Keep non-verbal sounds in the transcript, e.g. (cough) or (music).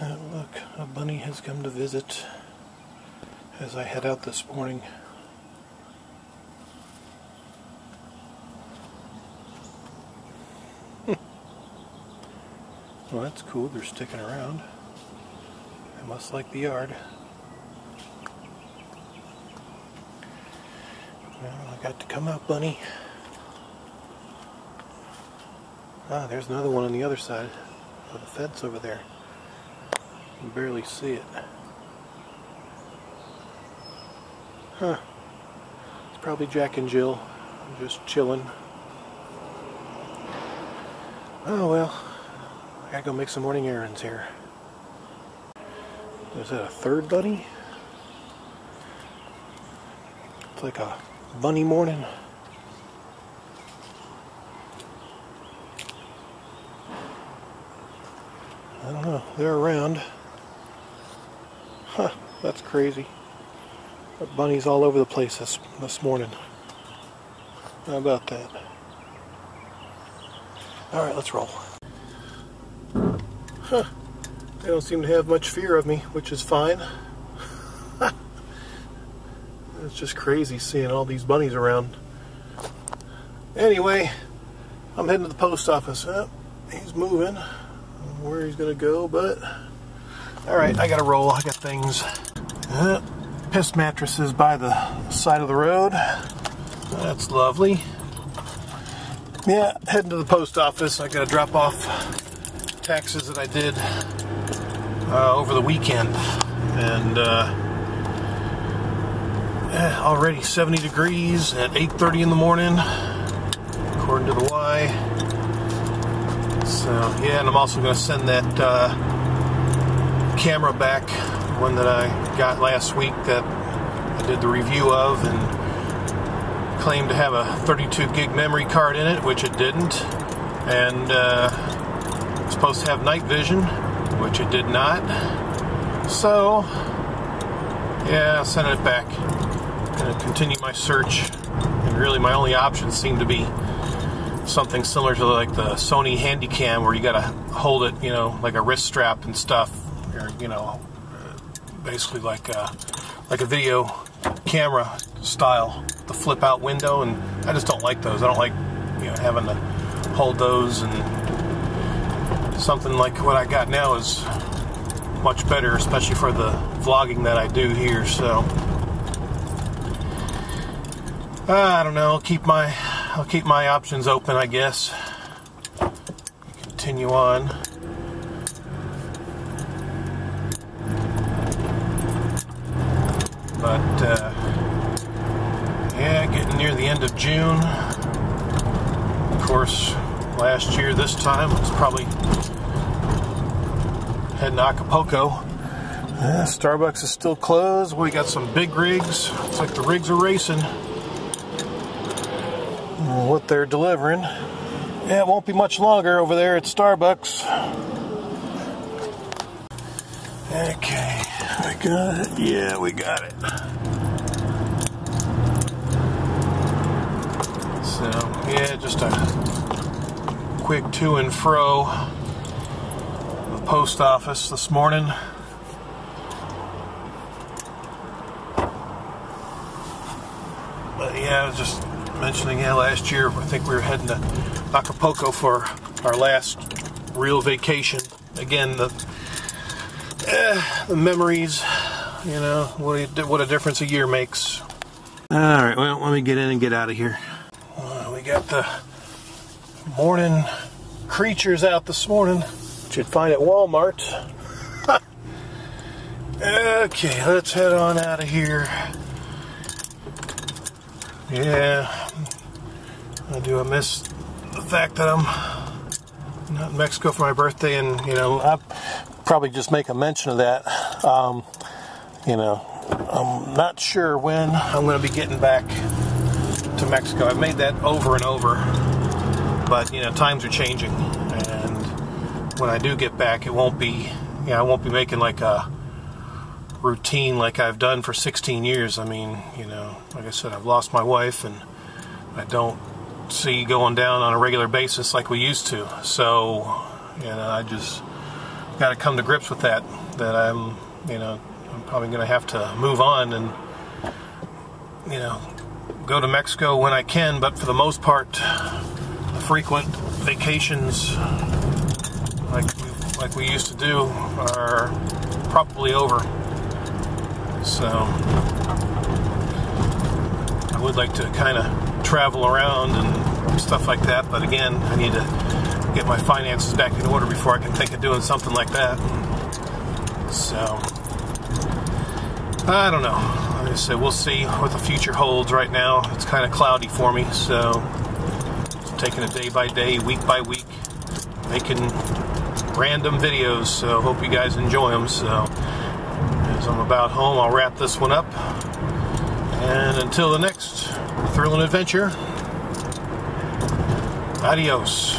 Uh, look, a bunny has come to visit as I head out this morning. (laughs) well, that's cool. They're sticking around. I must like the yard. Well, I got to come out, bunny. Ah, there's another one on the other side of the fence over there. Can barely see it. Huh. It's probably Jack and Jill. Just chilling. Oh well. I gotta go make some morning errands here. Is that a third bunny? It's like a bunny morning. I don't know. They're around. That's crazy. Got bunnies all over the place this, this morning. How about that? Alright, let's roll. Huh. They don't seem to have much fear of me, which is fine. (laughs) it's just crazy seeing all these bunnies around. Anyway, I'm heading to the post office. Oh, he's moving. where he's gonna go, but alright, I gotta roll. I got things. Uh, piss mattresses by the side of the road. That's lovely. Yeah, heading to the post office. I gotta drop off taxes that I did uh, over the weekend. And uh, yeah, already 70 degrees at 8.30 in the morning, according to the Y. So, yeah, and I'm also going to send that uh, camera back, one that I got last week that I did the review of and claimed to have a 32 gig memory card in it, which it didn't. And uh, supposed to have night vision, which it did not. So, yeah, send it back. Gonna continue my search, and really my only options seem to be something similar to like the Sony Handycam, where you gotta hold it, you know, like a wrist strap and stuff, or you know, basically like a, like a video camera style, the flip out window, and I just don't like those. I don't like you know having to hold those and something like what I got now is much better, especially for the vlogging that I do here. So uh, I don't know. I'll keep my I'll keep my options open, I guess. Continue on. But uh, yeah, getting near the end of June. Of course, last year this time was probably heading to Acapulco. Yeah, Starbucks is still closed. We got some big rigs. It's like the rigs are racing. What they're delivering. Yeah, it won't be much longer over there at Starbucks. Okay, I got it. Yeah, we got it. So, yeah, just a quick to and fro the post office this morning. But yeah, I was just mentioning, yeah, last year I think we were heading to Acapulco for our last real vacation. Again, the eh, the memories, you know, what a, what a difference a year makes. All right, well, let me get in and get out of here. Got the morning creatures out this morning, which you'd find at Walmart. (laughs) okay, let's head on out of here. Yeah, I do. I miss the fact that I'm not in Mexico for my birthday, and you know, I'll probably just make a mention of that. Um, you know, I'm not sure when I'm going to be getting back to Mexico. I've made that over and over, but you know, times are changing, and when I do get back, it won't be, you know, I won't be making like a routine like I've done for 16 years. I mean, you know, like I said, I've lost my wife, and I don't see going down on a regular basis like we used to. So, you know, I just got to come to grips with that. That I'm, you know, I'm probably going to have to move on and, you know, go to Mexico when I can. But for the most part, frequent vacations, like we, like we used to do, are probably over. So I would like to kind of travel around and stuff like that. But again, I need to get my finances back in order before I can think of doing something like that. So I don't know. Like I said, we'll see what the future holds. Right now, it's kind of cloudy for me, so taking it day by day, week by week, making random videos. So hope you guys enjoy them. So as I'm about home, I'll wrap this one up. And until the next thrilling adventure, adios.